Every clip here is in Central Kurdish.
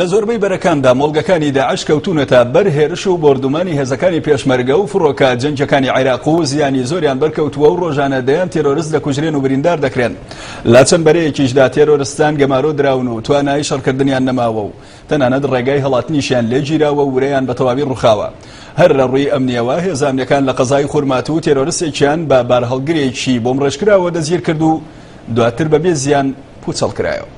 لە زۆربەی بەرەکاندا مۆڵگەکانی داعش کەوتوونەتە بەر هێرش و بۆردومانی هێزەکانی پێشمەرگە و فڕۆکە جەنگیەکانی عێراق و زیانی زۆریان بەرکەوتووە و ڕۆژانە دەیان تێرۆرست دەکوژرێن و بریندار دەکرێن لە چەند بەرەیەکیشدا تێرۆرستان گەمارۆ دراون و توانایی شەڕکردنیان نەماوە و تەنانەت ڕێگای هەڵاتنیشیان لێ گیراوە و ورەیان بە تەواوی ڕوخاوە هەر لە ڕووی ئەمنیەوە هێزامنیەکان لە قەزای خورماتوو تێرۆرسێکیان بە بارهەڵگرێکی بۆمڕێژکراوە دەستگیر کرد و دواتر بەبێ زیان پوچەڵ کرایەوە.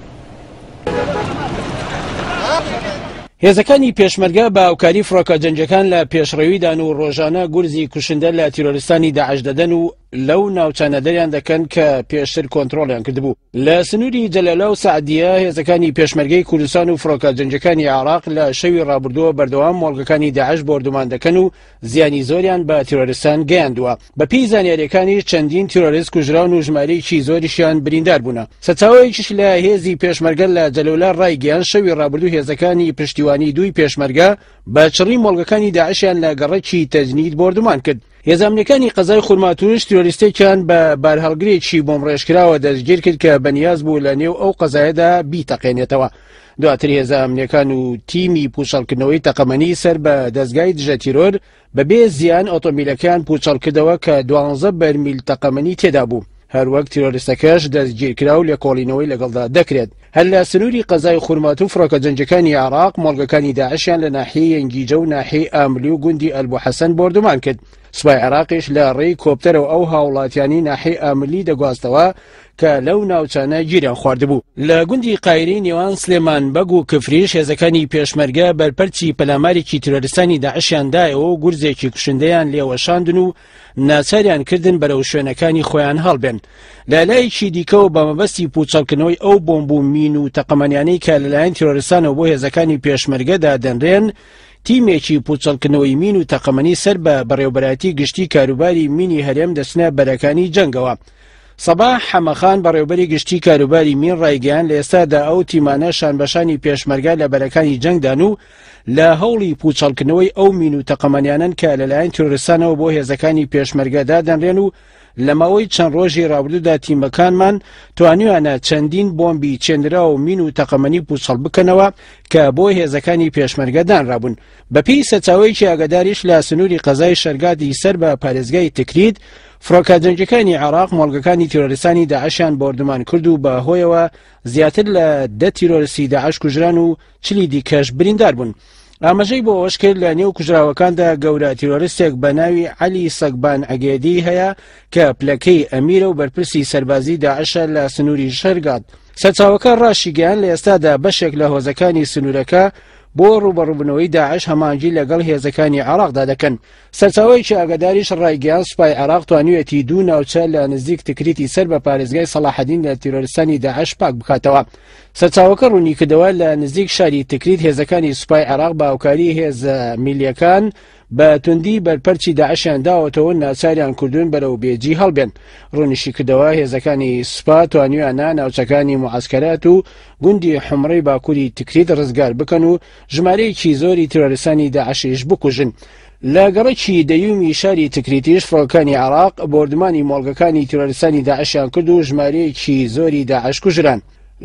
هێزەکانی پێشمەرگە بە هاوکاری فڕۆکە جەنگەکان لە پێشڕەویدان و ڕۆژانە گورزی کوشندە لە تیرۆرستانی داعش دەدەن و لەو ناوچانە دەریان دەکەن کە پێشتر کۆنتترۆلیان کردبوو لە سنووری جەلەلا و سعدیە هێزەکانی پێشمەرگەی کوردستان و فڕۆکە جەنگەکانی عراق لە شەوی ڕابردووە بەردەوام مۆڵگەکانی داعش بۆردومان دەکەن و زیانی زۆریان بە تیرۆریستان گەیاندووە بەپێی زانیاریەکانیش چەندین تیرۆریست کوژراون و ژمارەیەکی زۆریشیان بریندار بوونە سەرچاوەیەکیش لە هێزی پێشمەرگە لە جەلەولا ڕایگەیان شەوی ڕابردوو هێزەکانی پشتیوانی دووی پێشمەرگە بە چڕی مۆڵگەکانی داعشیان لە گەڕەکی تەجنید بۆردومان کرد هێزامنەکانی قەزای خورماتوش تیرۆریستێکیان بە بارهەڵگرێکی بۆمڕێژکراوە دەستگیر کرد کە بەنیاز بوو لە نێو ئەو قەزایەدا بیتەقێنێتەوە دواتر هێزە ئەمنیەکان و تیمی پوچەڵکردنەوەی تەقەمەنی سەر بە دەستگای دژە تیرۆر بەبێ زیان ئۆتۆمیلەکەیان پوچەڵکردەوە کە دوانزە بەرمیل تەقەمەنی تێدا بوو هەروەک تیرۆرستەکەش دەستگیرکرا و لێکۆڵینەوەی لەگەڵدا دەکرێت هەر لە سنووری قەزای خورمات و فڕۆکە جەنجەکانی عراق مۆڵگەکانی داعشیان لە ناحیە یەنگیجە و ناحیەی ئاملی و گوندی ئەلبوو حەسەن بۆردومان کرد سوپای عێراقیش لە ڕێی کۆپتەرەوە ئەو هاوڵاتیانی ناحی ئاملی دەگواستەوە کە لەو ناوچانە گیریان خواردبوو لە گوندی قایری نێوان سلێمان بەگ و کفریش هێزەکانی پێشمەرگە بەرپەرچی پەلامارێکی ترۆرستانی داعشیان دایەوە و گورزێکی کوشندەیان لێوەشاندن و ناچاریان کردن بەرەو شوێنەکانی خۆیان هەڵبێن لە لایەکی دیکەەوە بە مەبەستی پوچەڵکردنەوەی ئەو بۆمب و مین و تەقەمەنیانەی کە لەلایەن ترۆرستانەوە بۆ هێزەکانی پێشمەرگەدا دەنرێن تیمێکی پوچەڵکردنەوەی مین و تەقەمەنی سەر بە بەڕێوبەرایەتی گشتی کاروباری مینی هەرێم دەچنە بەرەکانی جەنگەوە. سەبا حەمەخان بەڕێوبەری گشتی کاروباری مین ڕایگەیان لە ئێستادا ئەو تیمانە شانبەشانی پێشمەرگە لە بەرەکانی جەنگدان و لە هەوڵی پوچەڵکردنەوەی ئەو مین و تەقەمەنیانن کە لەلایەن تیرۆرستانەوە بۆ هێزەکانی پێشمەرگە دادەنرێن و لە ماوەی چەند ڕۆژی ڕابردوودا تیمەکانمان توانیوانە چەندین بۆمبی چێنرا و مین و تەقەمەنی پوچەڵ بکەنەوە کە بۆ هێزەکانی پێشمەرگە دانرابوون بەپی سەرچاوەیەکی ئاگاداریش لە سنووری قەزای شەرگادی سەر بە پارێزگای تکریت فڕۆکە جەنگەکانی عراق مۆڵگەکانی تیرۆریستانی داعشیان بۆردومان کرد و بە هۆیەوە زیاتر لە دە تیرۆرسی داعش کوژران و چلی دیکەش بریندار بوون. ئاماژەی بۆ ئەوەش کرد لە نێو کوژراوەکاندا گەورە تیرۆرستێک بە ناوی عەلی سەگبان عەگێدی هەیە کە پلەکەی ئەمیرە و بەرپرسی سەربازی داعشە لە سنووری شەرگات سەرچاوەکە ڕاشیگەیان لە ئێستادا بەشێک لە هۆزەکانی سنوورەکە بۆ ڕوبەڕوبنەوەی داعش هەمانگی لەگەڵ هێزەکانی عراقدا دەکەن سەرچاوەیەکی ئاگداریش ڕایگەیان سوپای عراق توانیوێتی دوو ناوچە لە نزیک تکریتی سەر بە پارێزگای سەلاحەدین لە تیرۆرستانی داعش پاک بکاتەوە سەرچاوەکە ڕوونیکردەوە لە نزیک شاری تکریت هێزەکانی سوپای عێراق بە هاوکاری هێزە میلیەکان بە توندی بەرپەرچی داعشیان داوەتەوە و ناچاریان کردوون بەرەو بێجی هەڵبێن ڕوونیشی کردەوە هێزەکانی سوپا توانیویانە ناوچەکانی معسکەرات و گوندی حمڕی باکووری تکریت ڕزگار بکەن و ژمارەیەکی زۆری ترۆریسانی داعشیش بکوژن لە گەڕکی دەیومی شاری تکریتیش فڕۆکانی عراق بۆردمانی مۆڵگەکانی ترۆریسانی داعشیان کرد و ژمارەیەکی زۆری داعش کوژران.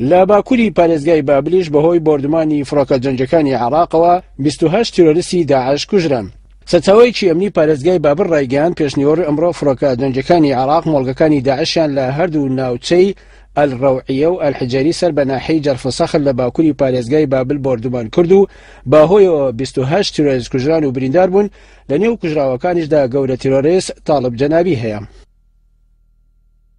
لە باکوری پارێزگای بابلیش بەهۆی بۆردومانی فڕۆکە جەنگەکانی عێراقەوە بیست و هەشت تیرۆریستی داعش کوژران. سەرچاوەیەکی ئەمنی پارێزگای بابل ڕایگەیاند پێشنیوەڕۆی ئەمڕۆ فڕۆکە جەنگەکانی عێراق مۆڵگەکانی داعشیان لە هەردوو ناوچەی ئەلرەوعیە و ئەلحجەری سەر بە ناحیەی جەرفسەخر لە باکوری پارێزگای بابل بۆردومان کرد و بەهۆیەوە بیست و هەشت تیرۆریست کوژران و بریندار بوون لەنێو کوژراوەکانیشدا گەورە تیرۆریست تاڵب جەنابی هەیە.